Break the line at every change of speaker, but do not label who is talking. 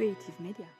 Creative Media.